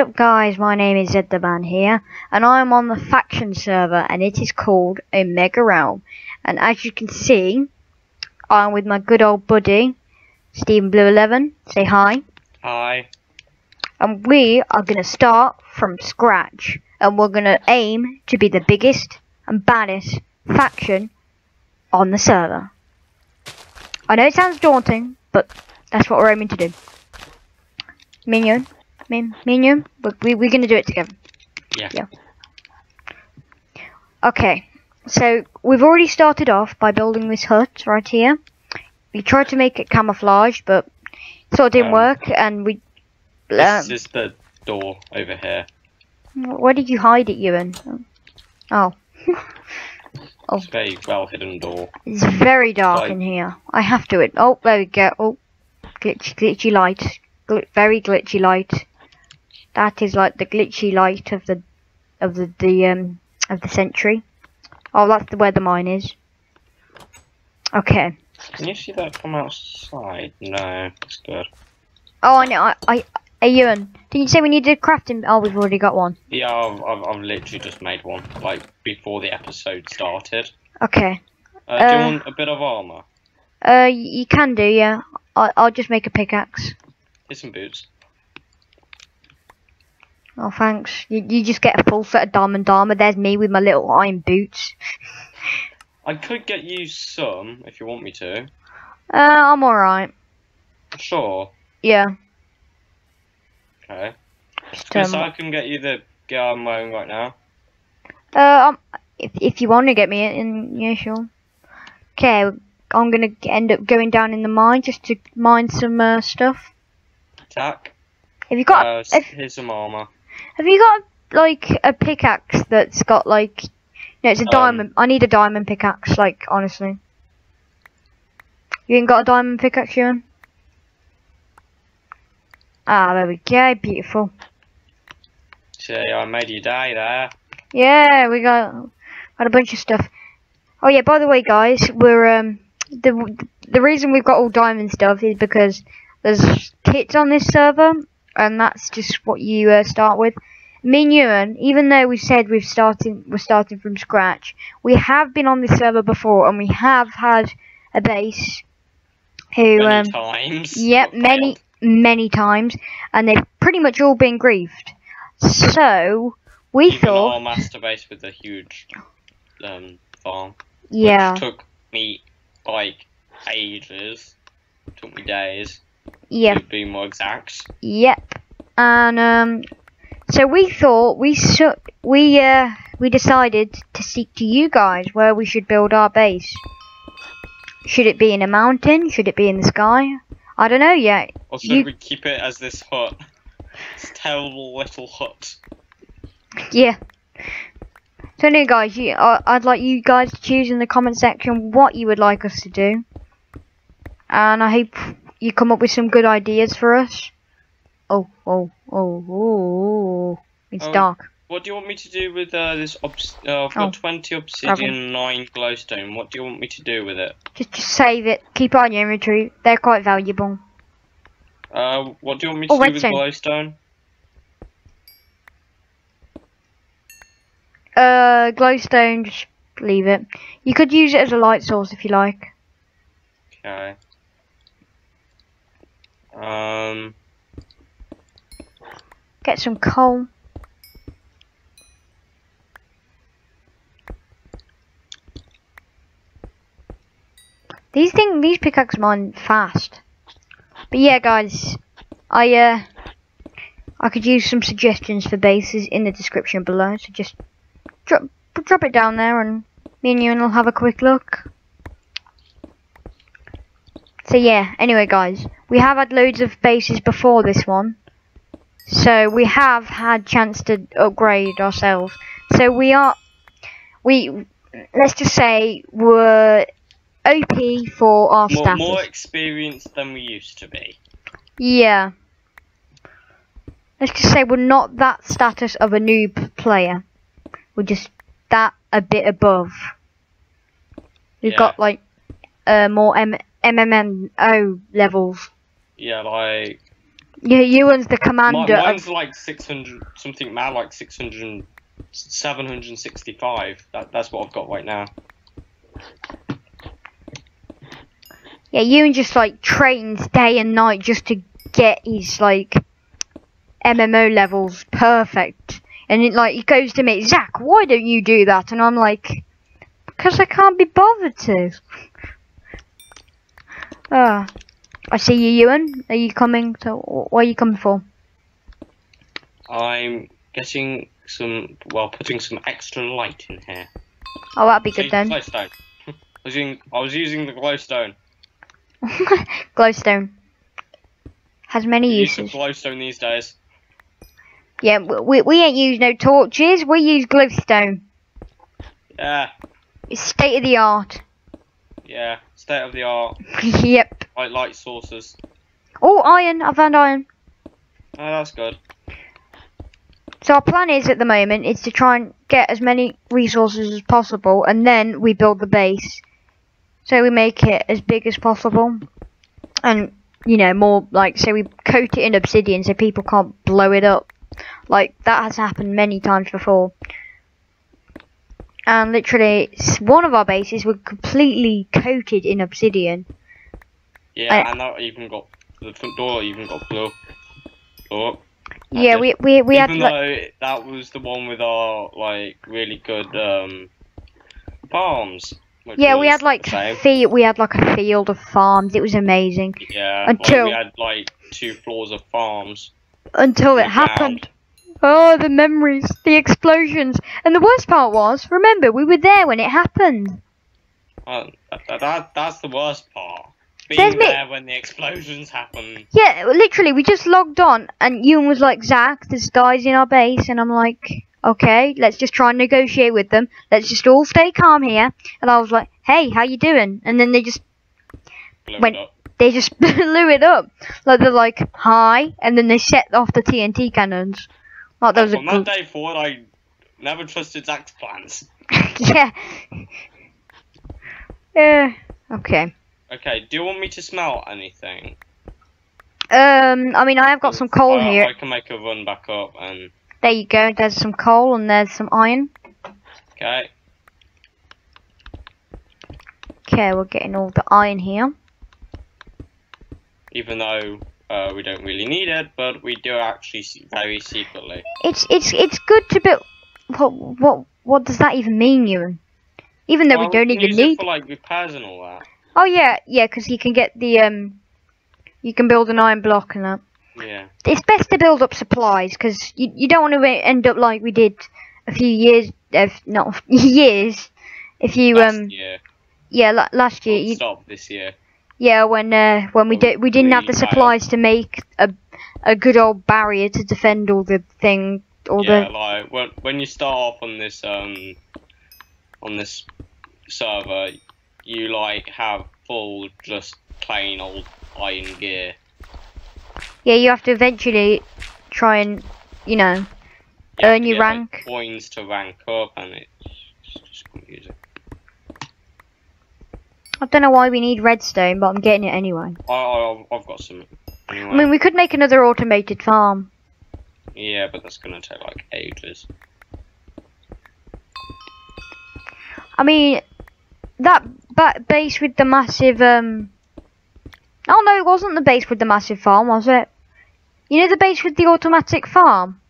up guys, my name is Zed the Man here, and I'm on the faction server, and it is called Omega Realm. And as you can see, I'm with my good old buddy, Steven Blue 11. Say hi. Hi. And we are going to start from scratch, and we're going to aim to be the biggest and baddest faction on the server. I know it sounds daunting, but that's what we're aiming to do. Minion, Min, Minion, we, we're going to do it together. Yeah. Yeah. Okay, so we've already started off by building this hut right here. We tried to make it camouflage, but it sort of didn't Um, work, and we. This Um, is the door over here. where did you hide it, Euan? Oh, Oh. It's a very well hidden door. it's very dark Right. in here. I have to it. Oh, there we go. Oh, glitchy, glitchy light. Gl- very glitchy light. That is like the glitchy light of the, of the the um of the century. Oh, that's the, where the mine is. Okay. Can you see that from outside? No, that's good. Oh, I know. I, I, hey, Euan, didn't you say we needed a crafting? Oh, we've already got one. Yeah, I've, I've, I've literally just made one, like, before the episode started. Okay. Uh, do Uh, you want a bit of armour? Uh, you can do, yeah. I, I'll just make a pickaxe. Here's some boots. Oh, thanks. You, you just get a full set of diamond armor. There's me with my little iron boots. I could get you some, if you want me to. Uh, I'm alright. Sure. Yeah. Okay. Just, um, I can get you the gear I'm wearing right now. uh, um, if, if you want to get me in, yeah, sure. Okay, I'm gonna end up going down in the mine just to mine some uh, stuff. Attack. Have you got? Uh, have, here's some armour. Have you got like a pickaxe that's got like? No, it's a Um, diamond. I need a diamond pickaxe. Like honestly. You ain't got a diamond pickaxe, Euan? Ah, there we go. Beautiful. See, I made you die there. Yeah, we got got a bunch of stuff. Oh yeah, by the way, guys, we're um the the reason we've got all diamond stuff is because there's kits on this server, and that's just what you uh, start with. Me and Euan, even though we said we've starting we're starting from scratch, we have been on this server before, and we have had a base. Who Many um times. Yep, many, many times, and they've pretty much all been griefed. So we Even thought, our master base with a huge um, farm. yeah, Which took me like ages. Took me days. Yeah, be more exact. yep, and um, so we thought we so we uh we decided to seek to you guys where we should build our base. Should it be in a mountain? Should it be in the sky? I don't know yet. Or should You- we keep it as this hut? This terrible little hut. Yeah. So anyway, guys, you, I I'd like you guys to choose in the comment section what you would like us to do, and I hope you come up with some good ideas for us. Oh, oh, oh, oh! It's Um, dark. What do you want me to do with uh, this? Obs- uh, I've got Oh. 20 obsidian, 9 glowstone. What do you want me to do with it? Just, just save it. Keep it on your inventory. They're quite valuable. Uh, what do you want me to Oh, do with glowstone? Uh, glowstone. Just leave it. You could use it as a light source if you like. Okay. Um, Get some coal. These thing, these pickaxe mine fast. But yeah, guys, I uh, I could use some suggestions for bases in the description below. So just drop drop it down there, and me and you and I'll have a quick look. So yeah. Anyway, guys, we have had loads of bases before this one. So we have had chance to upgrade ourselves. So we are, we, let's just say we're OP for our more, status. more experienced than we used to be. Yeah. Let's just say we're not that status of a noob player. We're just that a bit above. We've Yeah. got like uh, more M- MMO levels. Yeah, like Yeah, Euan's the commander. of- mine's like 600 something mad, like 600, 765. That, that's what I've got right now. Yeah, Euan just like trains day and night just to get his like MMO levels perfect. And it like he goes to me, Zach, why don't you do that? And I'm like, because I can't be bothered to. Ah, I see you, Euan. Are you coming? To what are you coming for? I'm getting some, well, putting some extra light in here. Oh, that'd be good then. Glowstone. I was using, I was using the glowstone. Glowstone has many Use of uses. glowstone these days. Yeah, we, we, we ain't use no torches. We use glowstone. Yeah, It's state of the art. Yeah. State of the art, yep. like light sources. Oh, iron. I found iron. Oh, that's good. So our plan is at the moment is to try and get as many resources as possible, and then we build the base. So we make it as big as possible, and you know more like so we coat it in obsidian so people can't blow it up. Like that has happened many times before. And literally, one of our bases were completely coated in obsidian. Yeah, I- and that even got the front door even got blew, up. Yeah, did. we we we had even like, though that was the one with our like really good um farms. yeah we had like fe- we had like a field of farms. It was amazing. yeah, until- like we had like two floors of farms. until it happened. Oh, the memories, the explosions, and the worst part was, remember, we were there when it happened. Uh, that, that that's the worst part. There's Being me- there when the explosions happen. Yeah, literally, we just logged on, and Euan was like, "Zach, there's guys in our base," and I'm like, "Okay, let's just try and negotiate with them. Let's just all stay calm here." And I was like, "Hey, how you doing?" And then they just Blew up. they just blew it up. Like they're like, "Hi," and then they set off the TNT cannons. Like that was From that day forward, I never trusted Zach's plans. yeah. Yeah. Okay. Okay, do you want me to smelt anything? Um, I mean, I have got some coal here. I can make a run back up and There you go. There's some coal and there's some iron. okay. Okay, we're getting all the iron here. Even though uh, we don't really need it, but we do actually very secretly. It's it's it's good to build. What what what does that even mean, Euan? Even though Well, we don't even use it need. for like repairs and all that. Oh yeah, yeah, because you can get the um, you can build an iron block and that. Yeah. It's best to build up supplies because you you don't want to end up like we did a few years, uh, not years. If you Last um year. yeah la- last year Well, you stop this year. Yeah, when uh, when we did we didn't have the supplies to make a a good old barrier to defend all the thing, all yeah, the like when when you start off on this um on this server, you like have full just plain old iron gear. yeah. You have to eventually try and you know You Earn your get, like, rank. coins to rank up, and it's just confusing. I don't know why we need redstone, but I'm getting it anyway. I, I I've got some. Anyway. I mean, we could make another automated farm. yeah, but that's gonna take like ages. I mean, that that base with the massive um. Oh no, it wasn't the base with the massive farm, was it? You know the base with the automatic farm.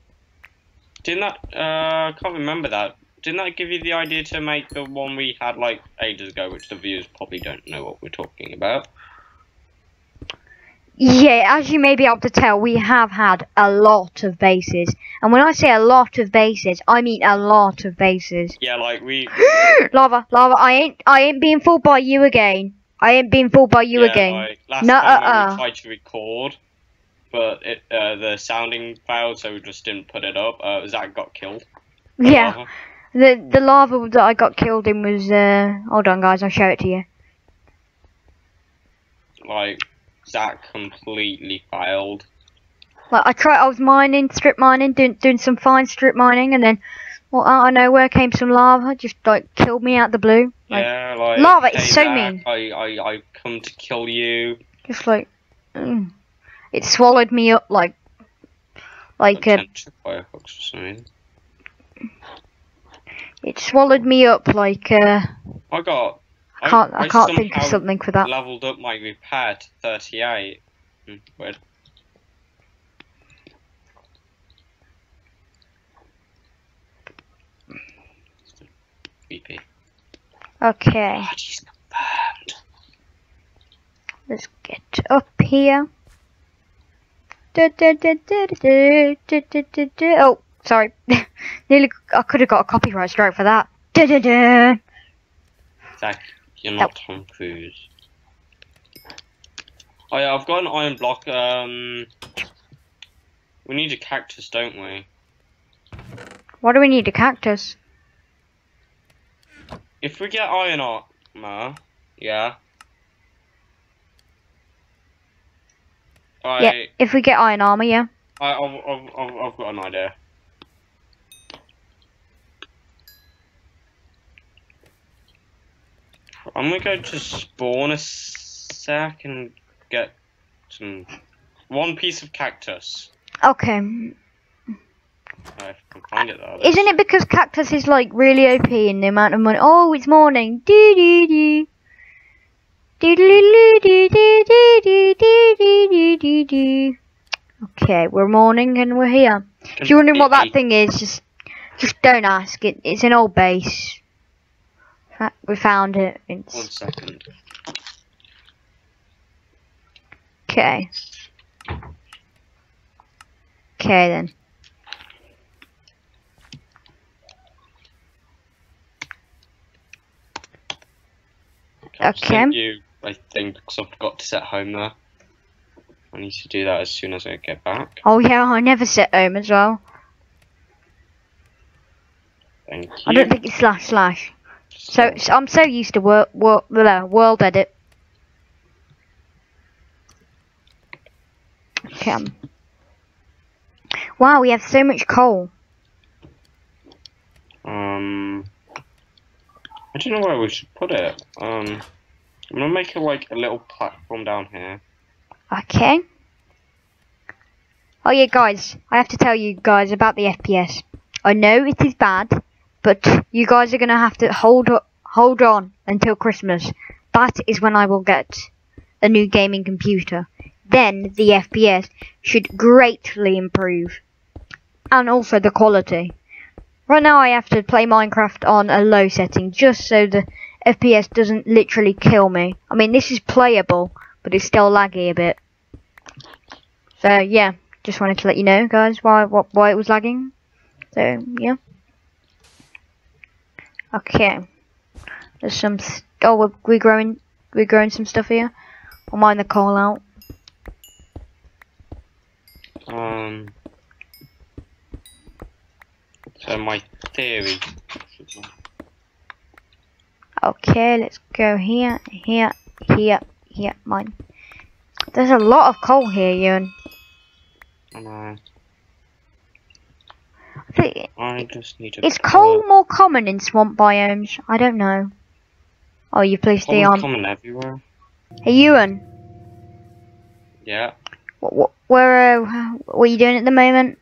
Didn't that? Uh, I can't remember that. Didn't that give you the idea to make the one we had like ages ago, which the viewers probably don't know what we're talking about? Yeah, as you may be able to tell, we have had a lot of bases. And when I say a lot of bases, I mean a lot of bases. Yeah, like we. lava, lava, I ain't I ain't being fooled by you again. I ain't being fooled by you yeah, again. Like, last No, time uh-uh. we tried to record, but it, uh, the sounding failed, so we just didn't put it up. Uh, Zach got killed. yeah. Uh, The the lava that I got killed in was uh hold on guys, I'll show it to you. like Zach completely failed. Like I tried I was mining, strip mining, doing doing some fine strip mining and then well out of nowhere came some lava, just like killed me out the blue. Like yeah, like lava is so Zach, mean. I, I I come to kill you. just like mm. it swallowed me up like like a it swallowed me up like. Uh, I got. I can't. I, I can't think of something for that. Leveled up my repair to thirty-eight. Mm, weird. Okay. Ah, Let's get up here. Oh, sorry. Nearly, I could have got a copyright strike for that. Du. Zach, you're not Tom Cruise. Oh yeah, I've got an iron block. Um, we need a cactus, don't we? Why do we need a cactus? If we get iron armor, yeah. I, Yeah. If we get iron armor, yeah. I, I've, I've, I've got an idea. I'm gonna go to spawn a sack and get some one piece of cactus. Okay. Uh, it though, Isn't it because cactus is like really OP in the amount of money? Oh, it's morning. Do do do. Okay, we're morning and we're here. If you're wondering what that thing is, just just don't ask. It it's an old base. We found it. One It's second. okay. Okay then. Okay. you, I think, because I forgot to set home there. I need to do that as soon as I get back. Oh yeah, I never set home as well. Thank you. I don't think it's slash slash. So, so I'm so used to wor- wor- blah, world edit. Okay. um, Wow, we have so much coal. Um, I don't know where we should put it. Um, I'm gonna make it like a little platform down here. Okay. Oh yeah, guys, I have to tell you guys about the FPS. I know it is bad, but you guys are gonna have to hold hold on until Christmas. That is when I will get a new gaming computer. Then the FPS should greatly improve, and also the quality. Right now, I have to play Minecraft on a low setting just so the FPS doesn't literally kill me. I mean, this is playable, but it's still laggy a bit. So yeah, just wanted to let you know, guys, why what why it was lagging. So yeah. Okay. There's some. St- oh, we're, we're growing. We're growing some stuff here. I'll mine the coal out. Um, so my theory. Okay, let's go here, here, here, here. Mine. There's a lot of coal here, Euan. I, I I just need to. is coal more common in swamp biomes? I don't know. Oh, you placed the on. common everywhere. Hey, Euan. Yeah. What, what, where, uh, what are you doing at the moment?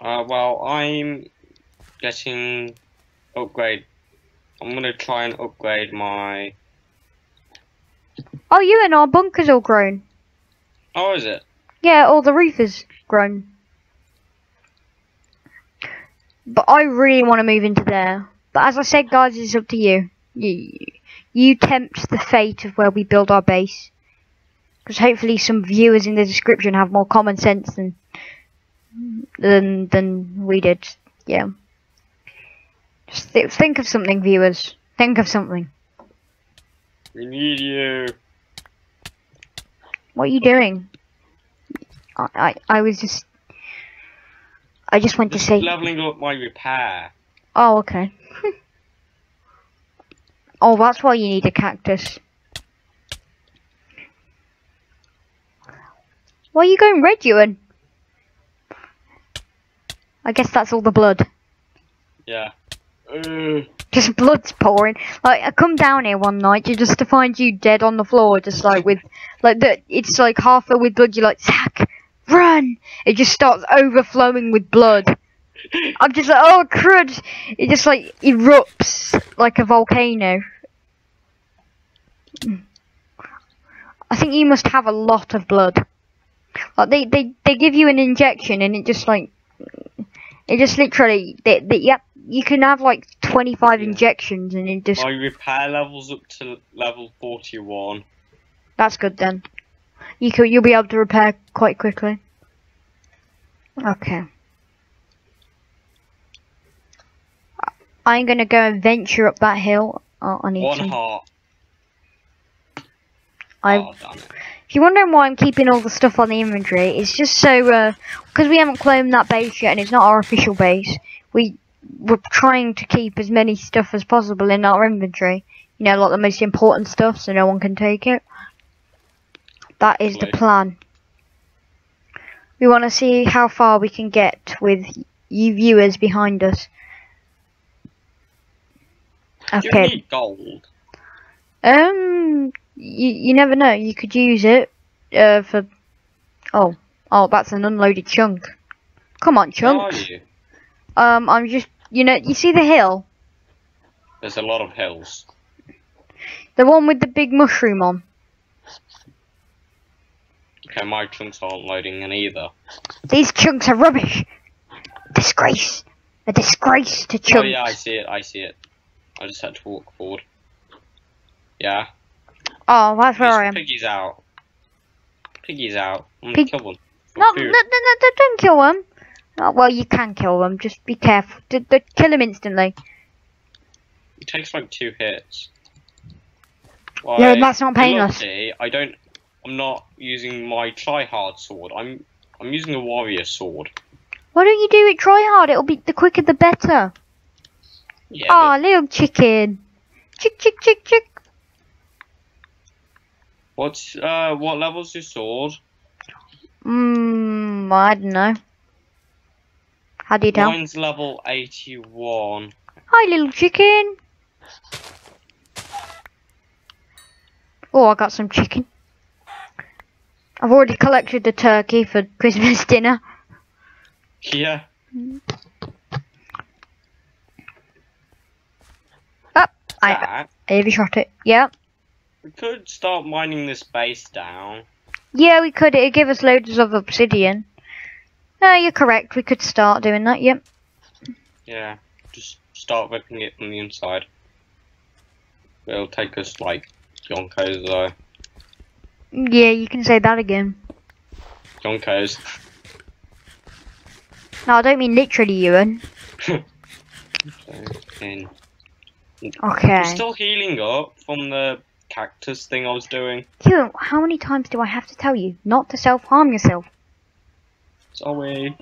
Uh, well, I'm getting upgrade. I'm gonna try and upgrade my. Oh, Euan, our bunker's all grown. Oh, is it? Yeah, all the roof is grown. But I really want to move into there. But as I said, guys, it's up to you. You, you tempt the fate of where we build our base. Because hopefully some viewers in the description have more common sense than than than we did. Yeah. Just th- think of something, viewers. Think of something. We need you. What are you doing? I I, I was just. I just went to say. leveling up my repair. Oh, okay. oh, that's why you need a cactus. Why are you going red, Euan? I guess that's all the blood. Yeah. Uh, Just blood's pouring. Like I come down here one night just to find you dead on the floor, just like with like the it's like half filled with blood. You're like Zach, run! It just starts overflowing with blood. I'm just like oh crud! It just like erupts like a volcano. I think you must have a lot of blood. Like they they they give you an injection and it just like it just literally they, they yep you can have like 25 Yeah. injections and it just my repair level's up to level 41. that's good then. You can you'll be able to repair quite quickly. Okay. I'm gonna go and venture up that hill. Oh, I need One heart. I Oh. If you're wondering why I'm keeping all the stuff on the inventory, it's just so uh, because we haven't claimed that base yet, and it's not our official base. We we're trying to keep as many stuff as possible in our inventory. You know, like the most important stuff, so no one can take it. That is the plan. We want to see how far we can get with you viewers behind us. Do you Okay. need gold? Um, you, you never know. You could use it uh, for. Oh, oh, that's an unloaded chunk. Come on, chunks. Um, I'm just, you know, you see the hill, There's a lot of hills. the one with the big mushroom on. Okay, my chunks aren't loading in either. These chunks are rubbish. Disgrace. A disgrace to chunks. Oh yeah, I see it, I see it. I just had to walk forward. Yeah. Oh, that's where I am. Piggy's out. Piggy's out. I'm Pig- kill one. No, no, no, no, don't kill them. Oh, well, you can kill them. Just be careful. D- d- kill them instantly. It takes like two hits. Yeah, that's not painless. I don't. I'm not using my try hard sword. I'm. I'm using a warrior sword. Why don't you do it try hard? It'll be the quicker the better. Yeah. Oh, little chicken. Chick, chick, chick, chick. what's uh what level's your sword? Mmm, I don't know. How do you tell? Mine's level 81. Hi, little chicken. Oh, I got some chicken. I've already collected the turkey for Christmas dinner. Yeah. Oh, I, That, I have shot it. Yeah. we could start mining this base down. Yeah, we could. It'd give us loads of obsidian. No, you're correct. We could start doing that. Yep. Yeah. Just start ripping it from the inside. It'll take us like yonkos though. Yeah, you can say that again. Yonkos. No, I don't mean literally, Euan. Okay. I'm still healing up from the cactus thing I was doing. Euan, how many times do I have to tell you not to self-harm yourself? Sorry.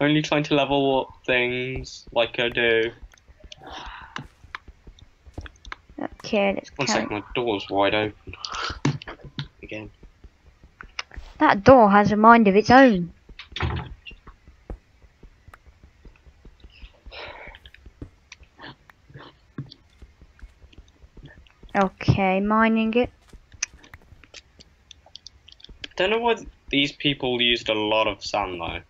Only trying to level up things like I do. Okay, let's One carry. my door's wide open. Again. That door has a mind of its own. Okay, mining it. Don't know why these people used a lot of sand though.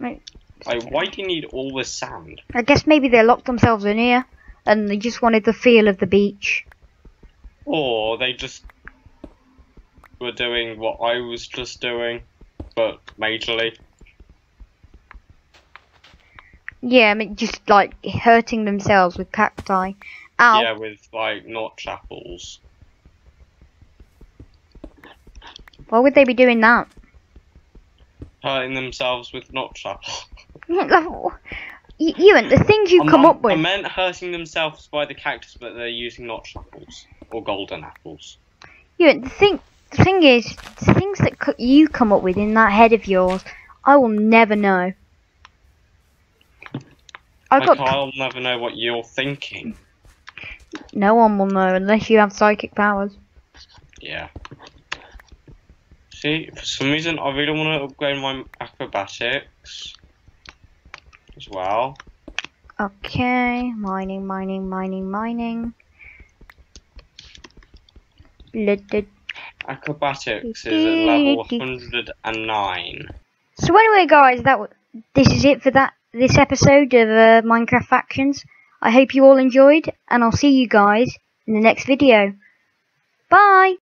Right. Like, why do you need all this sand? I guess maybe they locked themselves in here and they just wanted the feel of the beach. Or they just were doing what I was just doing, but majorly. Yeah, I mean, just like hurting themselves with cacti. Ow. Yeah, with like notch apples. Why would they be doing that? Hurting themselves with notch apples. You, Euan, the things you I'm- come I'm- up with. I meant hurting themselves by the cactus, but they're using notch apples. Or golden apples. Euan, the thing, the thing is, the things that you come up with in that head of yours, I will never know. I Like, got I'll never know what you're thinking. no one will know unless you have psychic powers. Yeah. See, for some reason, I really want to upgrade my acrobatics as well. Okay, mining, mining, mining, mining. Acrobatics is at level 109. So anyway, guys, that this is it for that this episode of uh, Minecraft Factions. I hope you all enjoyed, and I'll see you guys in the next video. Bye.